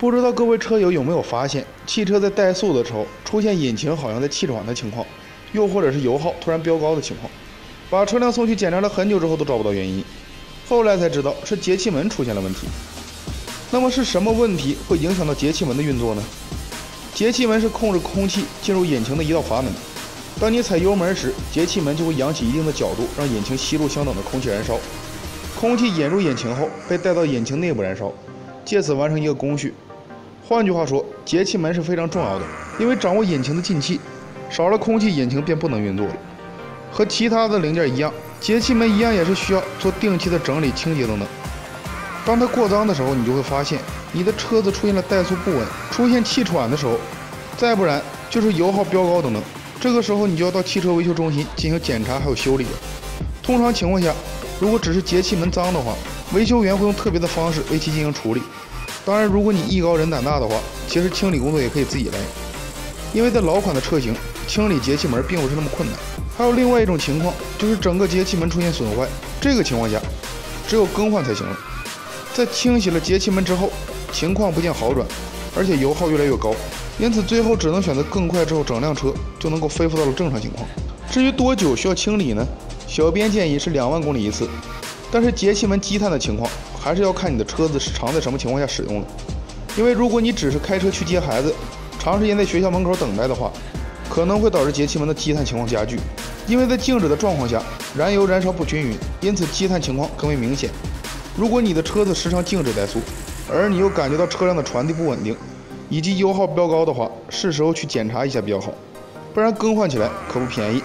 不知道各位车友有没有发现，汽车在怠速的时候出现引擎好像在气喘的情况，又或者是油耗突然飙高的情况，把车辆送去检查了很久之后都找不到原因，后来才知道是节气门出现了问题。那么是什么问题会影响到节气门的运作呢？节气门是控制空气进入引擎的一道阀门，当你踩油门时，节气门就会扬起一定的角度，让引擎吸入相等的空气燃烧，空气引入引擎后被带到引擎内部燃烧，借此完成一个工序。换句话说，节气门是非常重要的，因为掌握引擎的进气，少了空气，引擎便不能运作了。和其他的零件一样，节气门一样也是需要做定期的整理、清洁等等。当它过脏的时候，你就会发现你的车子出现了怠速不稳，出现气喘的时候，再不然就是油耗飙高等等。这个时候你就要到汽车维修中心进行检查还有修理了。通常情况下，如果只是节气门脏的话，维修员会用特别的方式为其进行处理。当然，如果你艺高人胆大的话，其实清理工作也可以自己来，因为在老款的车型，清理节气门并不是那么困难。还有另外一种情况，就是整个节气门出现损坏，这个情况下，只有更换才行了。在清洗了节气门之后，情况不见好转，而且油耗越来越高，因此最后只能选择更快之后，整辆车就能够恢复到了正常情况。至于多久需要清理呢？小编建议是两万公里一次，但是节气门积碳的情况。还是要看你的车子是常在什么情况下使用的，因为如果你只是开车去接孩子，长时间在学校门口等待的话，可能会导致节气门的积碳情况加剧。因为在静止的状况下，燃油燃烧不均匀，因此积碳情况更为明显。如果你的车子时常静止怠速，而你又感觉到车辆的传递不稳定，以及油耗飙高的话，是时候去检查一下比较好，不然更换起来可不便宜。